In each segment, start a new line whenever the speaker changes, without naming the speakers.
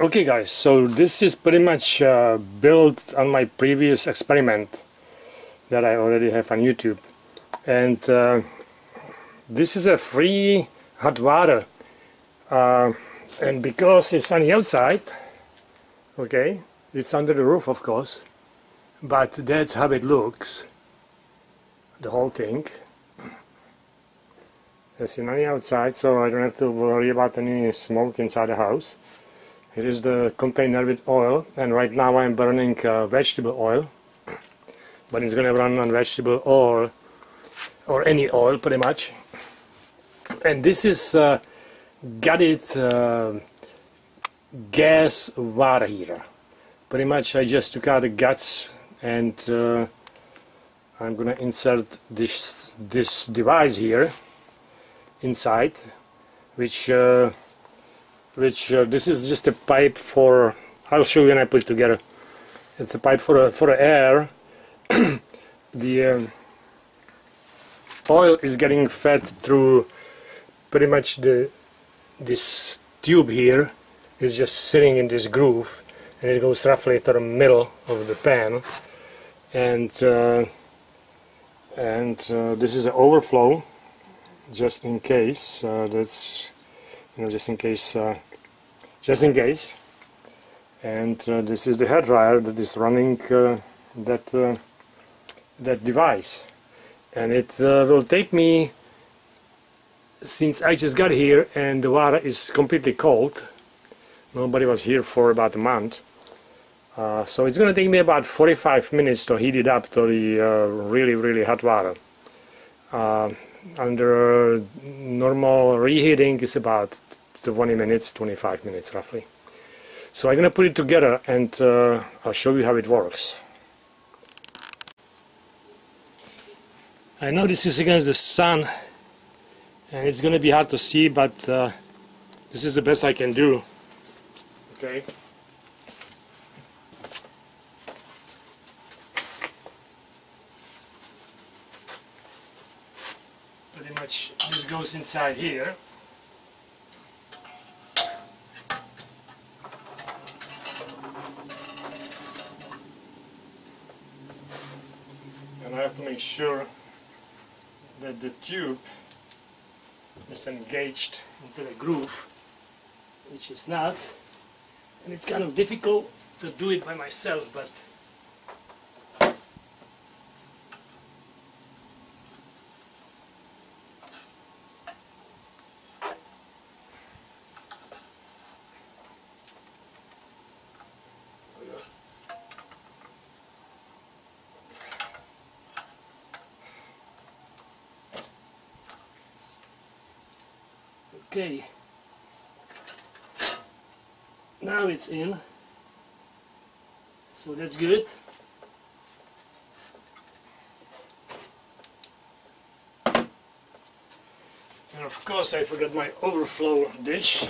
Okay guys, so this is pretty much uh, built on my previous experiment that I already have on YouTube. And uh, this is a free hot water uh, and because it's on the outside okay it's under the roof of course but that's how it looks the whole thing. It's on the outside so I don't have to worry about any smoke inside the house here is the container with oil and right now I'm burning uh, vegetable oil but it's gonna run on vegetable oil or any oil pretty much. And this is uh, it uh, gas water heater. Pretty much I just took out the guts and uh, I'm gonna insert this this device here inside which uh, which uh, this is just a pipe for I'll show you when I put it together. It's a pipe for for air. The um, oil is getting fed through pretty much the this tube here is just sitting in this groove and it goes roughly to the middle of the pan. And uh, and uh, this is an overflow just in case uh, that's you know just in case uh, just in case. And uh, this is the hair dryer that is running uh, that uh, that device. And it uh, will take me since I just got here and the water is completely cold nobody was here for about a month uh, so it's gonna take me about 45 minutes to heat it up to the really really hot water under normal reheating is about 20 minutes 25 minutes roughly. So I'm gonna put it together and uh, I'll show you how it works. I know this is against the sun and it's gonna be hard to see but uh, this is the best I can do. Okay pretty much this goes inside here. And I have to make sure that the tube is engaged into the groove which is not. And it's kind of difficult to do it by myself but Okay. Now it's in. So that's good. And of course I forgot my overflow dish.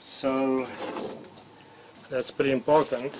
So that's pretty important.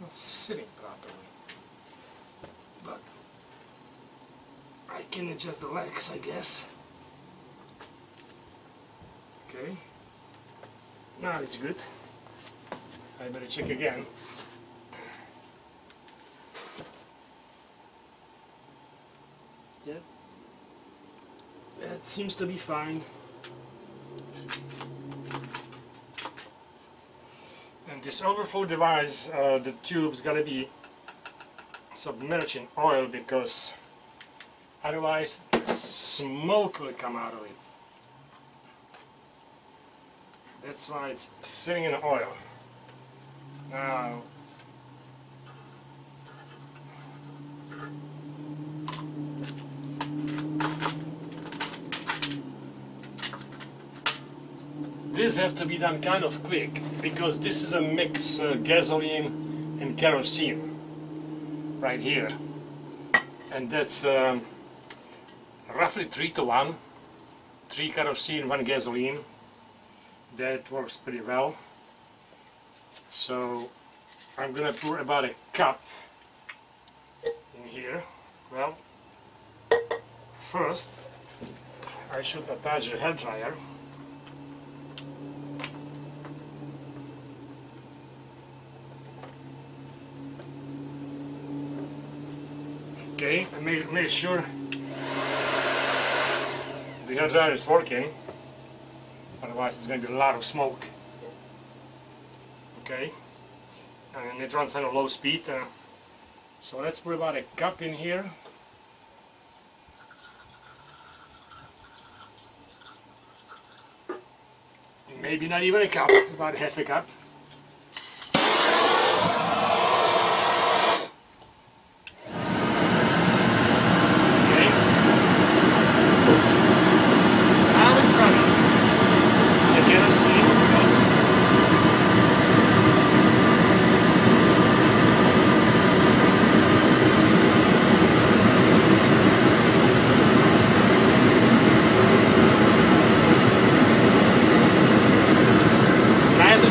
Not sitting properly. But I can adjust the legs, I guess. Okay. Now it's good. I better check again. Yep. That seems to be fine. This overflow device, uh, the tube's gotta be submerged in oil because otherwise smoke will come out of it. That's why it's sitting in oil. Now, this have to be done kind of quick because this is a mix uh, gasoline and kerosene right here. And that's um, roughly 3 to 1 3 kerosene 1 gasoline. That works pretty well. So I'm gonna pour about a cup in here. Well first I should attach the hair dryer Okay, make, sure the hair dryer is working, otherwise it's going to be a lot of smoke. Okay, and it runs at a low speed, uh, so let's put about a cup in here. Maybe not even a cup, about half a cup.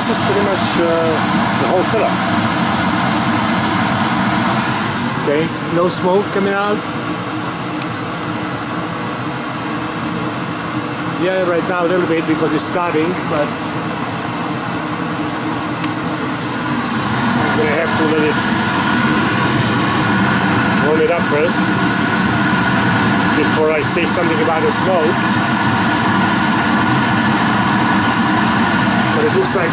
this is pretty much uh, the whole setup. Okay, no smoke coming out. Yeah, right now a little bit because it's starting, but I'm gonna have to let it warm it up first before I say something about the smoke. But it looks like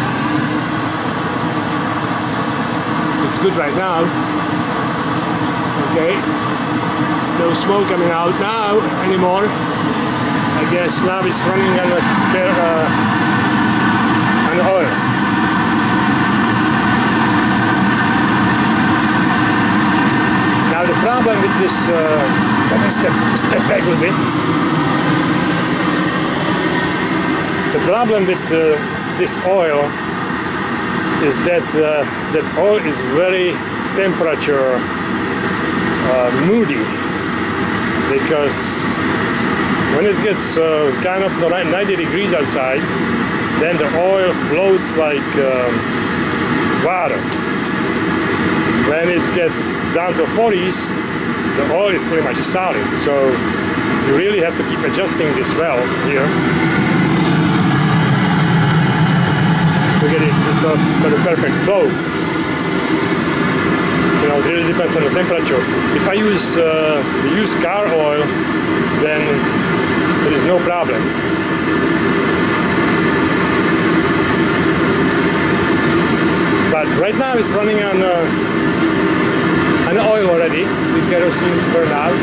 it's good right now. Okay, no smoke coming out now anymore. I guess now it's running on the uh, on oil. Now the problem with this, uh, let me step step back a bit. The problem with uh, this oil is that uh, that oil is very temperature uh, moody. Because when it gets uh, kind of 90 degrees outside then the oil floats like um, water. When it gets down to 40s the oil is pretty much solid. So you really have to keep adjusting this well here to get it to the perfect flow. You know, it really depends on the temperature. If I use uh, used car oil, then there is no problem. But right now it's running on uh, an oil already, the kerosene burned out.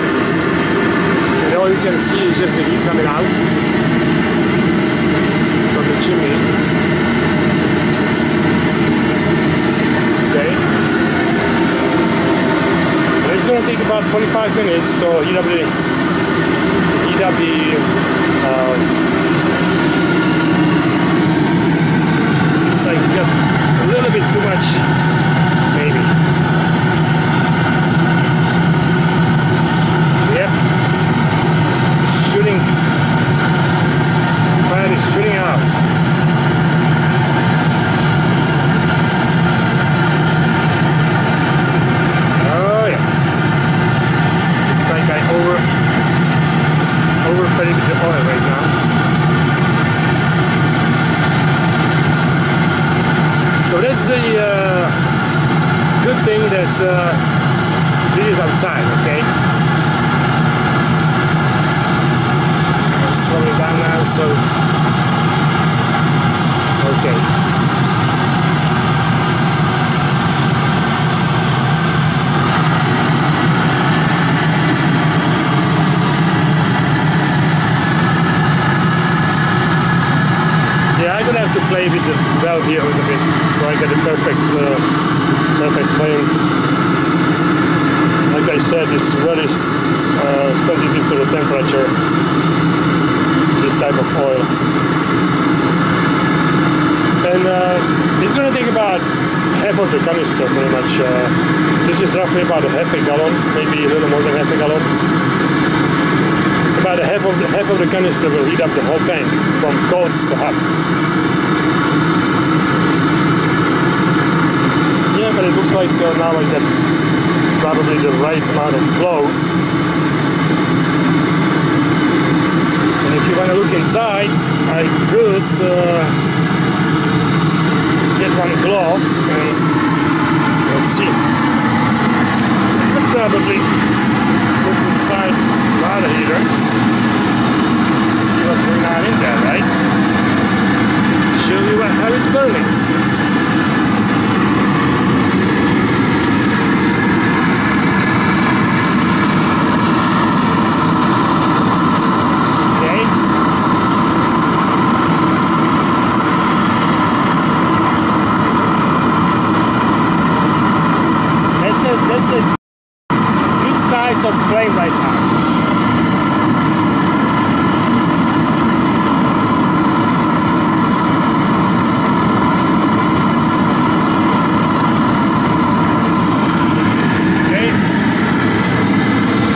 And all you can see is just the heat coming out from the chimney. Okay. And it's gonna take about 45 minutes to up the uh, seems like we got a little bit too much maybe. Yep. Shooting. Fire is shooting out. Oh yeah. It's like I over overfed the oil right now. So that's the uh, good thing that uh, this is outside, okay? I'll slow it down now, so okay. Yeah, I'm gonna have to play with the valve here a little bit so I get a perfect, uh, perfect flame. Like I said, it's very uh, sensitive to the temperature. This type of oil, and uh, it's gonna take about half of the canister, pretty much. Uh, this is roughly about a half a gallon, maybe a little more than half a gallon about a half of the half of the canister will heat up the whole tank from cold to hot. But it looks like uh, now I get probably the right amount of flow. And if you want to look inside, I could uh, get one glove and let's see. I could probably look inside water heater. See what's going on in there, right? Show you what, how it's burning. Okay. That's a that's a good size of flame right now. Okay.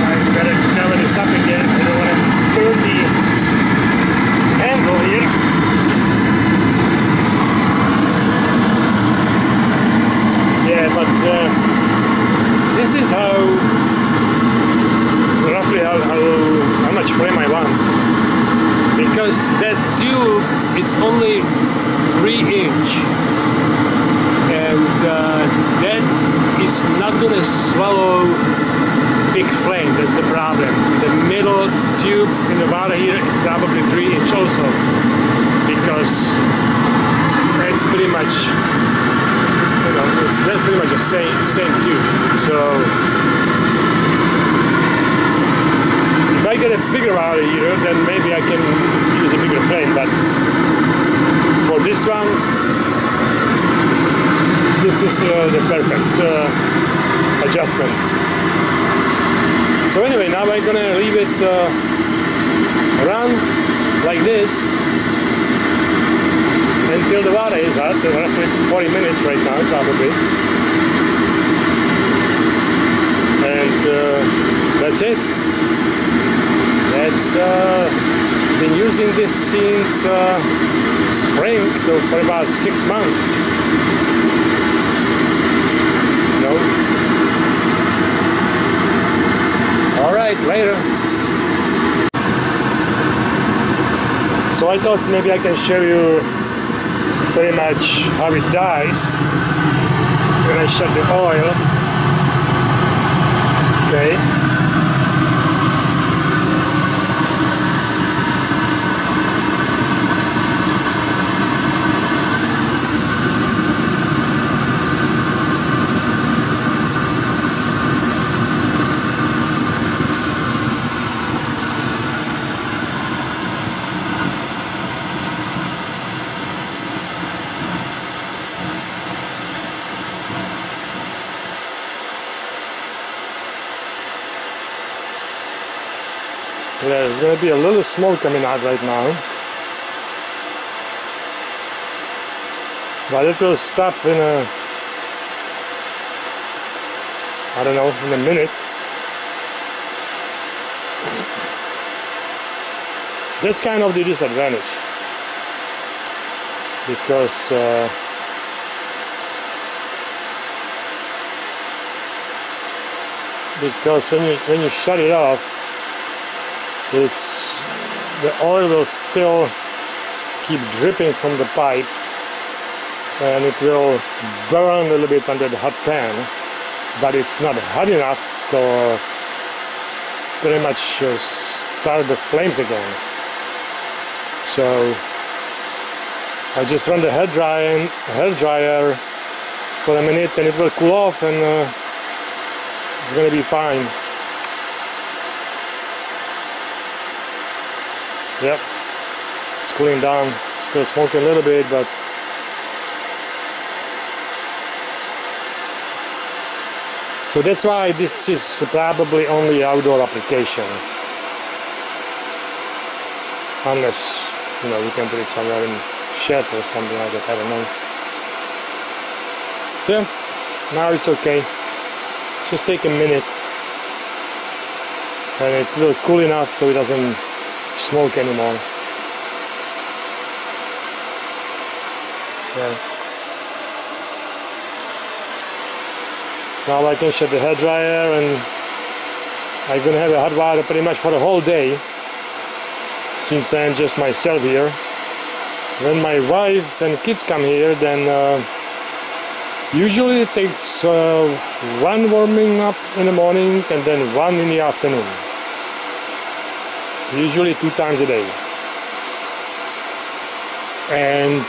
I better cover this up again. I don't want to burn the handle here. Yeah, but uh, this is how roughly how, how, how much frame I want. Because that tube it's only three inch and uh, that is not gonna swallow big flame. That's the problem. The middle tube in the water here is probably three inch also because that's pretty much you know that's pretty much the same same tube. So if I get a bigger water here then maybe I can use a bigger flame. But this one, this is uh, the perfect uh, adjustment. So anyway, now I'm gonna leave it uh, run like this until the water is hot, roughly 40 minutes right now probably. And uh, that's it. That's uh, been using this since uh, spring, so for about six months. No. All right, later. So I thought maybe I can show you pretty much how it dies when I shut the oil. Okay. There's going to be a little smoke coming out right now. But it will stop in a, I don't know, in a minute. That's kind of the disadvantage. Because uh, because when you when you shut it off it's the oil will still keep dripping from the pipe and it will burn a little bit under the hot pan but it's not hot enough to pretty much start the flames again so I just run the hair dryer, hair dryer for a minute and it will cool off and uh, it's gonna be fine. Yep, it's cooling down. Still smoking a little bit, but so that's why this is probably only outdoor application, unless you know we can put it somewhere in shed or something like that. I don't know. Yeah, now it's okay just take a minute and it's little cool enough so it doesn't smoke anymore yeah. now I can shut the hair dryer and I'm gonna have a hot water pretty much for the whole day since I'm just myself here when my wife and kids come here then uh, Usually it takes uh, one warming up in the morning and then one in the afternoon. Usually two times a day. And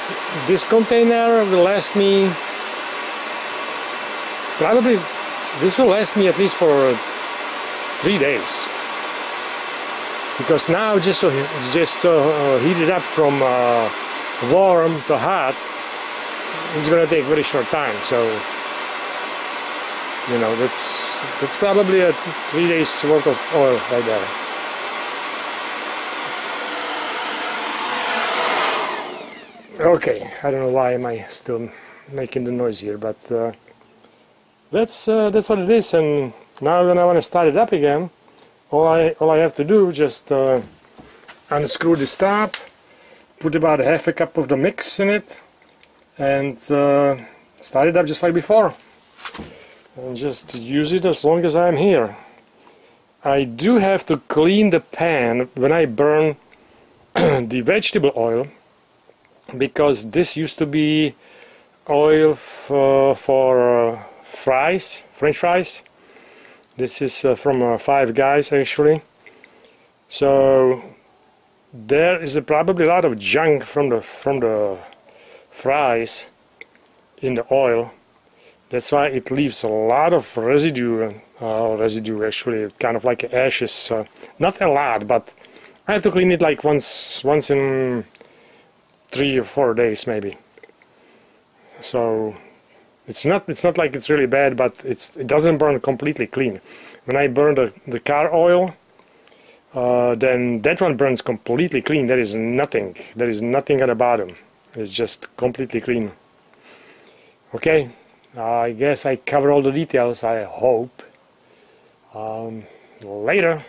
this container will last me probably this will last me at least for three days. Because now just to just to uh, heat it up from uh, warm to hot it's going to take very short time. So you know that's that's probably a three days worth of oil right there okay I don't know why am I still making the noise here but uh, that's uh, that's what it is and now when I want to start it up again all I all I have to do just uh, unscrew the stop put about half a cup of the mix in it and uh, start it up just like before. And just use it as long as I'm here. I do have to clean the pan when I burn the vegetable oil because this used to be oil for, for uh, fries, french fries. This is uh, from uh, Five Guys actually. So there is probably a lot of junk from the from the fries in the oil. That's why it leaves a lot of residue uh, residue actually kind of like ashes. Uh, not a lot but I have to clean it like once once in three or four days maybe. So it's not it's not like it's really bad but it's it doesn't burn completely clean. When I burn the, the car oil uh, then that one burns completely clean. There is nothing there is nothing at the bottom. It's just completely clean. Okay I guess I covered all the details I hope. Um, later